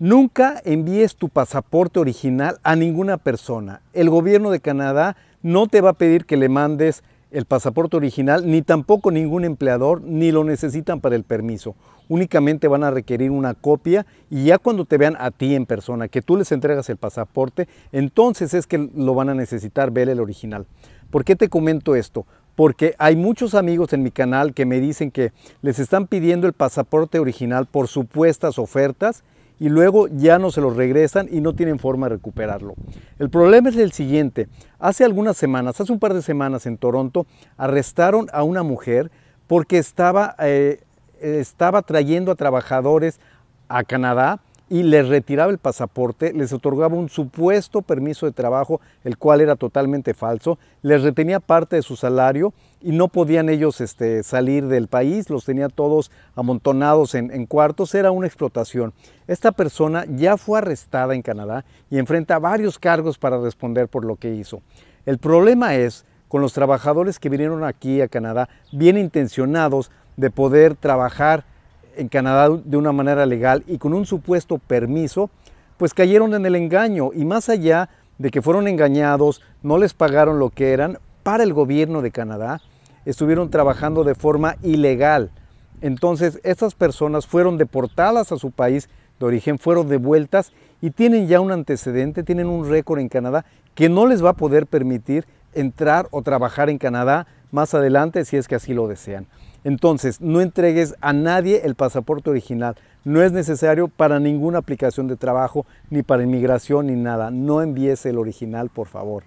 Nunca envíes tu pasaporte original a ninguna persona. El gobierno de Canadá no te va a pedir que le mandes el pasaporte original, ni tampoco ningún empleador, ni lo necesitan para el permiso. Únicamente van a requerir una copia y ya cuando te vean a ti en persona, que tú les entregas el pasaporte, entonces es que lo van a necesitar ver el original. ¿Por qué te comento esto? Porque hay muchos amigos en mi canal que me dicen que les están pidiendo el pasaporte original por supuestas ofertas y luego ya no se lo regresan y no tienen forma de recuperarlo. El problema es el siguiente. Hace algunas semanas, hace un par de semanas en Toronto, arrestaron a una mujer porque estaba, eh, estaba trayendo a trabajadores a Canadá y les retiraba el pasaporte, les otorgaba un supuesto permiso de trabajo, el cual era totalmente falso, les retenía parte de su salario y no podían ellos este, salir del país, los tenía todos amontonados en, en, cuartos, era una explotación. Esta persona ya fue arrestada en Canadá y enfrenta varios cargos para responder por lo que hizo. El problema es con los trabajadores que vinieron aquí a Canadá bien intencionados de poder trabajar en Canadá de una manera legal y con un supuesto permiso, pues cayeron en el engaño y más allá de que fueron engañados, no les pagaron lo que eran, para el gobierno de Canadá estuvieron trabajando de forma ilegal. Entonces, estas personas fueron deportadas a su país de origen, fueron devueltas y tienen ya un antecedente, tienen un récord en Canadá que no les va a poder permitir entrar o trabajar en Canadá más adelante si es que así lo desean. Entonces, no entregues a nadie el pasaporte original. No es necesario para ninguna aplicación de trabajo, ni para inmigración, ni nada. No envíes el original, por favor.